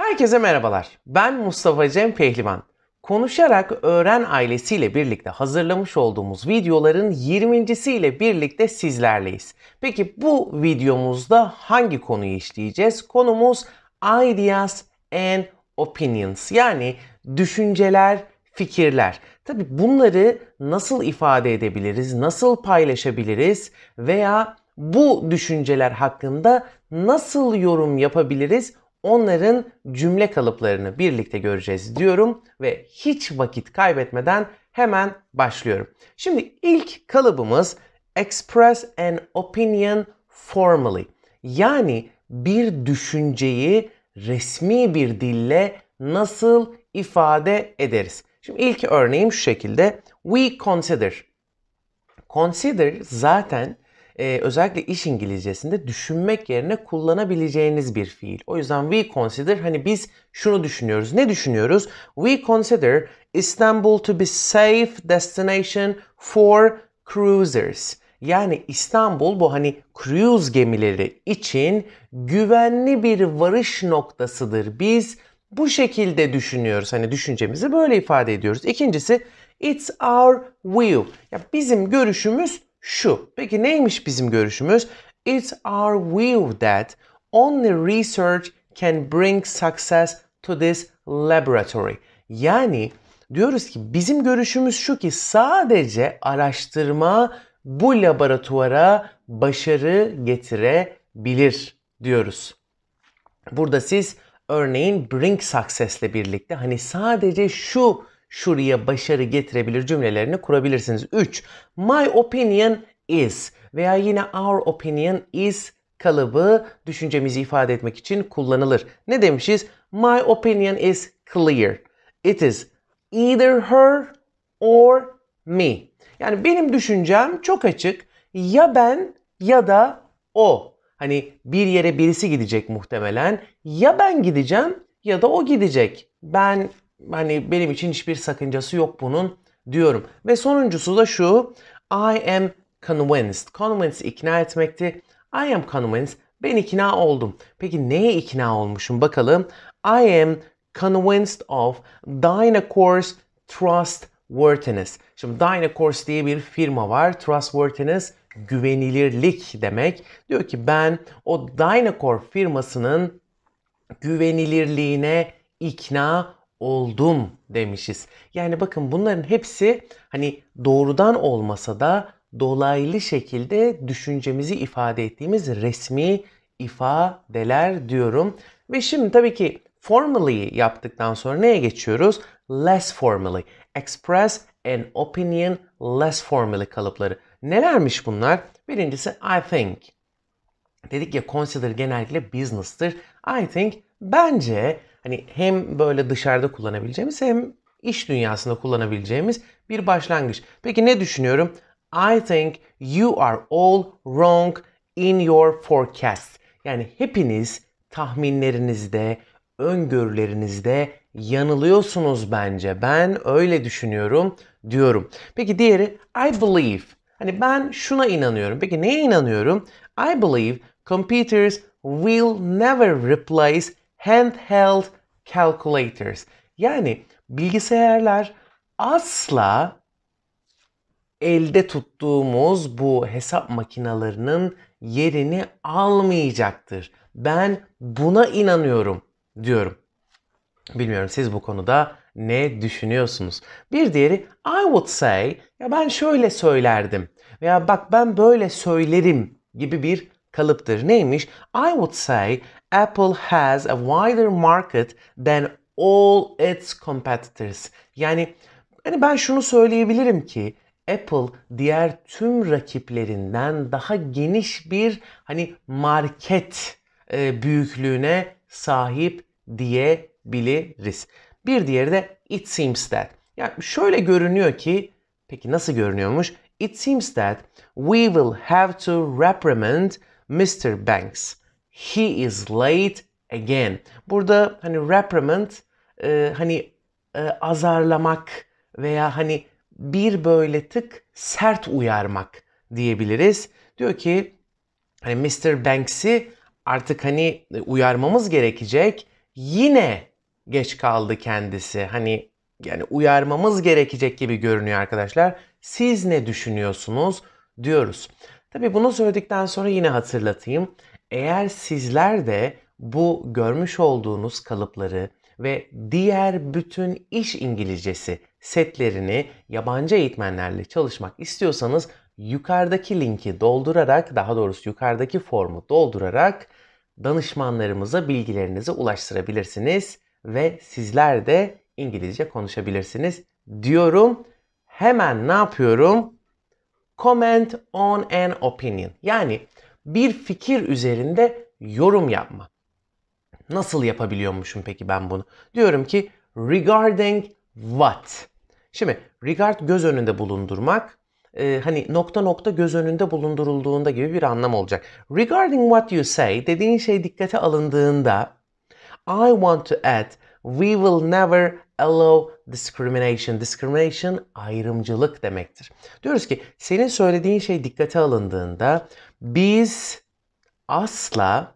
Herkese merhabalar. Ben Mustafa Cem Pehlivan. Konuşarak Öğren ailesiyle birlikte hazırlamış olduğumuz videoların 20.si ile birlikte sizlerleyiz. Peki bu videomuzda hangi konuyu işleyeceğiz? Konumuz Ideas and Opinions yani düşünceler, fikirler. Tabi bunları nasıl ifade edebiliriz, nasıl paylaşabiliriz veya bu düşünceler hakkında nasıl yorum yapabiliriz onların cümle kalıplarını birlikte göreceğiz diyorum ve hiç vakit kaybetmeden hemen başlıyorum. Şimdi ilk kalıbımız express an opinion formally. Yani bir düşünceyi resmi bir dille nasıl ifade ederiz? Şimdi ilk örneğim şu şekilde. We consider. Consider zaten e, özellikle iş İngilizcesinde düşünmek yerine kullanabileceğiniz bir fiil. O yüzden we consider hani biz şunu düşünüyoruz. Ne düşünüyoruz? We consider Istanbul to be safe destination for cruisers. Yani İstanbul bu hani cruise gemileri için güvenli bir varış noktasıdır. Biz bu şekilde düşünüyoruz. Hani düşüncemizi böyle ifade ediyoruz. İkincisi it's our view. Ya bizim görüşümüz şu. Peki neymiş bizim görüşümüz? It's our view that only research can bring success to this laboratory. Yani diyoruz ki bizim görüşümüz şu ki sadece araştırma bu laboratuvara başarı getirebilir diyoruz. Burada siz örneğin bring success ile birlikte hani sadece şu şuraya başarı getirebilir cümlelerini kurabilirsiniz. 3. My opinion is veya yine our opinion is kalıbı düşüncemizi ifade etmek için kullanılır. Ne demişiz? My opinion is clear. It is either her or me. Yani benim düşüncem çok açık. Ya ben ya da o. Hani bir yere birisi gidecek muhtemelen. Ya ben gideceğim ya da o gidecek. Ben hani benim için hiçbir sakıncası yok bunun diyorum. Ve sonuncusu da şu. I am convinced. Convinced ikna etmekti. I am convinced. Ben ikna oldum. Peki neye ikna olmuşum bakalım. I am convinced of Dynacore's trustworthiness. Şimdi Dynacourse diye bir firma var. Trustworthiness güvenilirlik demek. Diyor ki ben o Dynacore firmasının güvenilirliğine ikna oldum demişiz. Yani bakın bunların hepsi hani doğrudan olmasa da dolaylı şekilde düşüncemizi ifade ettiğimiz resmi ifadeler diyorum. Ve şimdi tabii ki formally yaptıktan sonra neye geçiyoruz? Less formally. Express an opinion less formally kalıpları. Nelermiş bunlar? Birincisi I think. Dedik ya consider genellikle business'tır. I think bence hani hem böyle dışarıda kullanabileceğimiz hem iş dünyasında kullanabileceğimiz bir başlangıç. Peki ne düşünüyorum? I think you are all wrong in your forecast. Yani hepiniz tahminlerinizde, öngörülerinizde yanılıyorsunuz bence. Ben öyle düşünüyorum diyorum. Peki diğeri I believe. Hani ben şuna inanıyorum. Peki neye inanıyorum? I believe computers will never replace handheld calculators. Yani bilgisayarlar asla elde tuttuğumuz bu hesap makinalarının yerini almayacaktır. Ben buna inanıyorum diyorum. Bilmiyorum siz bu konuda ne düşünüyorsunuz? Bir diğeri I would say ya ben şöyle söylerdim veya bak ben böyle söylerim gibi bir kalıptır. Neymiş? I would say Apple has a wider market than all its competitors. Yani hani ben şunu söyleyebilirim ki Apple diğer tüm rakiplerinden daha geniş bir hani market e, büyüklüğüne sahip diyebiliriz. Bir diğeri de it seems that. Yani şöyle görünüyor ki peki nasıl görünüyormuş? It seems that we will have to reprimand Mr. Banks. He is late again. Burada hani reprimand e, hani e, azarlamak veya hani bir böyle tık sert uyarmak diyebiliriz. Diyor ki hani Mr. Banks'i artık hani uyarmamız gerekecek. yine geç kaldı kendisi. Hani yani uyarmamız gerekecek gibi görünüyor arkadaşlar. Siz ne düşünüyorsunuz diyoruz. Tabi bunu söyledikten sonra yine hatırlatayım. Eğer sizler de bu görmüş olduğunuz kalıpları ve diğer bütün iş İngilizcesi setlerini yabancı eğitmenlerle çalışmak istiyorsanız yukarıdaki linki doldurarak daha doğrusu yukarıdaki formu doldurarak danışmanlarımıza bilgilerinizi ulaştırabilirsiniz ve sizler de İngilizce konuşabilirsiniz diyorum. Hemen ne yapıyorum? Comment on an opinion. Yani bir fikir üzerinde yorum yapma. Nasıl yapabiliyormuşum peki ben bunu? Diyorum ki regarding what. Şimdi regard göz önünde bulundurmak. E, hani nokta nokta göz önünde bulundurulduğunda gibi bir anlam olacak. Regarding what you say dediğin şey dikkate alındığında I want to add we will never allow discrimination. Discrimination ayrımcılık demektir. Diyoruz ki senin söylediğin şey dikkate alındığında biz asla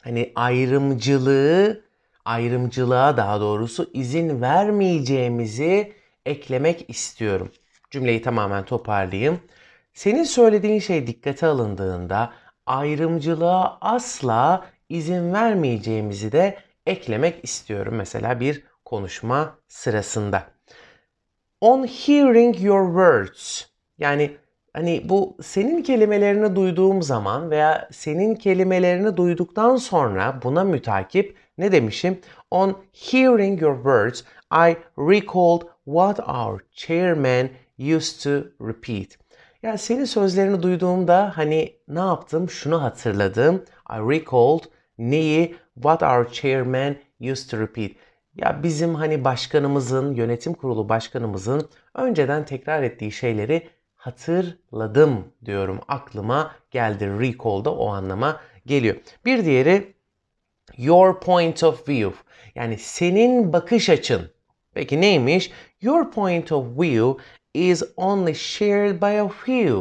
hani ayrımcılığı ayrımcılığa daha doğrusu izin vermeyeceğimizi eklemek istiyorum. Cümleyi tamamen toparlayayım. Senin söylediğin şey dikkate alındığında ayrımcılığa asla izin vermeyeceğimizi de eklemek istiyorum. Mesela bir konuşma sırasında. On hearing your words yani hani bu senin kelimelerini duyduğum zaman veya senin kelimelerini duyduktan sonra buna mütakip ne demişim? On hearing your words, I recalled what our chairman used to repeat. Yani senin sözlerini duyduğumda hani ne yaptım? Şunu hatırladım. I recalled neyi? What our chairman used to repeat. Ya bizim hani başkanımızın, yönetim kurulu başkanımızın önceden tekrar ettiği şeyleri hatırladım diyorum. Aklıma geldi. Recall da o anlama geliyor. Bir diğeri your point of view. Yani senin bakış açın. Peki neymiş? Your point of view is only shared by a few.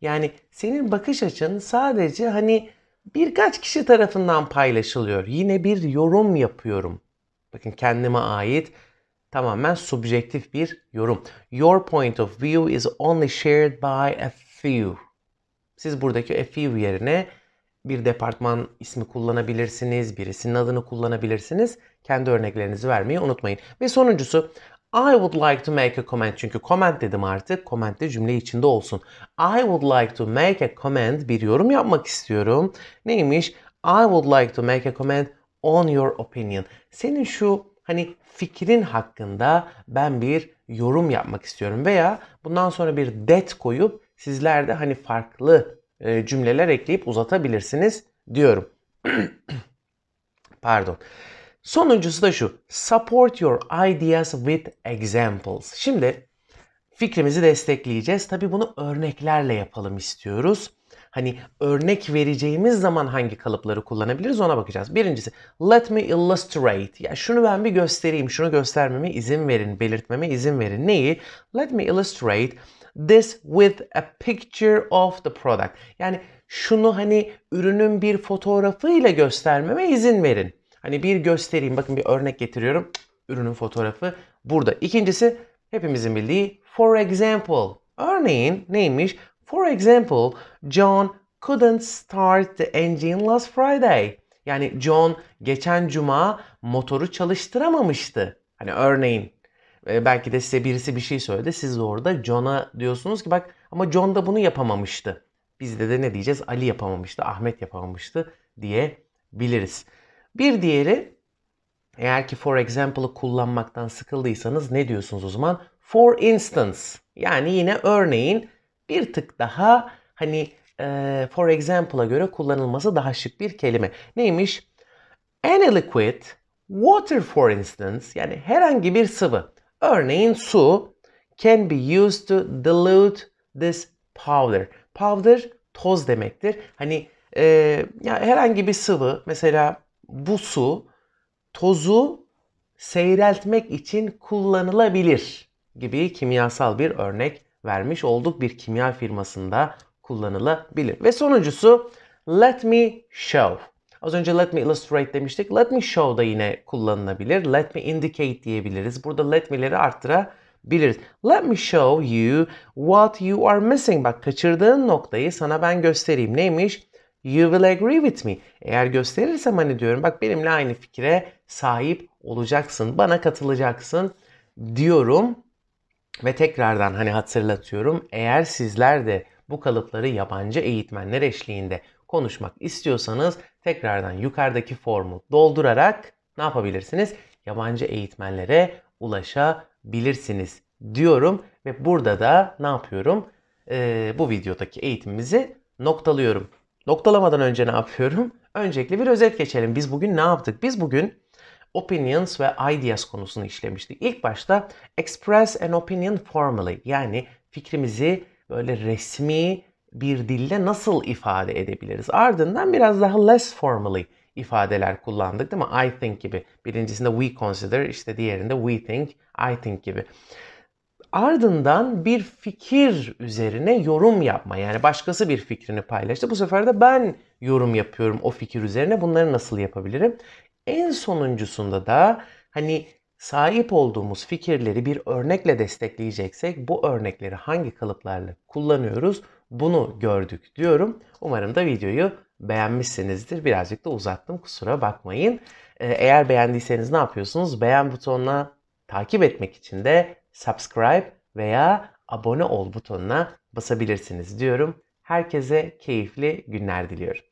Yani senin bakış açın sadece hani birkaç kişi tarafından paylaşılıyor. Yine bir yorum yapıyorum. Bakın kendime ait tamamen subjektif bir yorum. Your point of view is only shared by a few. Siz buradaki a few yerine bir departman ismi kullanabilirsiniz, birisinin adını kullanabilirsiniz. Kendi örneklerinizi vermeyi unutmayın. Ve sonuncusu I would like to make a comment. Çünkü comment dedim artık. Comment de cümle içinde olsun. I would like to make a comment. Bir yorum yapmak istiyorum. Neymiş? I would like to make a comment on your opinion. Senin şu hani fikrin hakkında ben bir yorum yapmak istiyorum veya bundan sonra bir det koyup sizler de hani farklı e, cümleler ekleyip uzatabilirsiniz diyorum. Pardon. Sonuncusu da şu. Support your ideas with examples. Şimdi fikrimizi destekleyeceğiz. Tabi bunu örneklerle yapalım istiyoruz. Hani örnek vereceğimiz zaman hangi kalıpları kullanabiliriz ona bakacağız. Birincisi let me illustrate. Ya şunu ben bir göstereyim, şunu göstermeme izin verin, belirtmeme izin verin. Neyi? Let me illustrate this with a picture of the product. Yani şunu hani ürünün bir fotoğrafıyla göstermeme izin verin. Hani bir göstereyim. Bakın bir örnek getiriyorum. Ürünün fotoğrafı burada. İkincisi hepimizin bildiği for example. Örneğin neymiş? For example, John couldn't start the engine last Friday. Yani John geçen cuma motoru çalıştıramamıştı. Hani örneğin e, belki de size birisi bir şey söyledi. Siz de orada John'a diyorsunuz ki bak ama John da bunu yapamamıştı. Bizde de ne diyeceğiz? Ali yapamamıştı, Ahmet yapamamıştı diyebiliriz. Bir diğeri eğer ki for example'ı kullanmaktan sıkıldıysanız ne diyorsunuz o zaman? For instance yani yine örneğin bir tık daha hani e, for example'a göre kullanılması daha şık bir kelime. Neymiş? Any liquid, water for instance yani herhangi bir sıvı. Örneğin su can be used to dilute this powder. Powder toz demektir. Hani e, ya herhangi bir sıvı mesela bu su tozu seyreltmek için kullanılabilir gibi kimyasal bir örnek vermiş olduk. Bir kimya firmasında kullanılabilir. Ve sonuncusu let me show. Az önce let me illustrate demiştik. Let me show da yine kullanılabilir. Let me indicate diyebiliriz. Burada let me'leri arttırabiliriz. Let me show you what you are missing. Bak kaçırdığın noktayı sana ben göstereyim. Neymiş? You will agree with me. Eğer gösterirsem hani diyorum bak benimle aynı fikre sahip olacaksın. Bana katılacaksın diyorum. Ve tekrardan hani hatırlatıyorum. Eğer sizler de bu kalıpları yabancı eğitmenler eşliğinde konuşmak istiyorsanız tekrardan yukarıdaki formu doldurarak ne yapabilirsiniz? Yabancı eğitmenlere ulaşabilirsiniz diyorum ve burada da ne yapıyorum? Ee, bu videodaki eğitimimizi noktalıyorum. Noktalamadan önce ne yapıyorum? Öncelikle bir özet geçelim. Biz bugün ne yaptık? Biz bugün opinions ve ideas konusunu işlemiştik. İlk başta express an opinion formally yani fikrimizi böyle resmi bir dille nasıl ifade edebiliriz? Ardından biraz daha less formally ifadeler kullandık değil mi? I think gibi. Birincisinde we consider, işte diğerinde we think, I think gibi. Ardından bir fikir üzerine yorum yapma. Yani başkası bir fikrini paylaştı. Bu sefer de ben yorum yapıyorum o fikir üzerine. Bunları nasıl yapabilirim? En sonuncusunda da hani sahip olduğumuz fikirleri bir örnekle destekleyeceksek bu örnekleri hangi kalıplarla kullanıyoruz bunu gördük diyorum. Umarım da videoyu beğenmişsinizdir. Birazcık da uzattım kusura bakmayın. Ee, eğer beğendiyseniz ne yapıyorsunuz? Beğen butonuna takip etmek için de subscribe veya abone ol butonuna basabilirsiniz diyorum. Herkese keyifli günler diliyorum.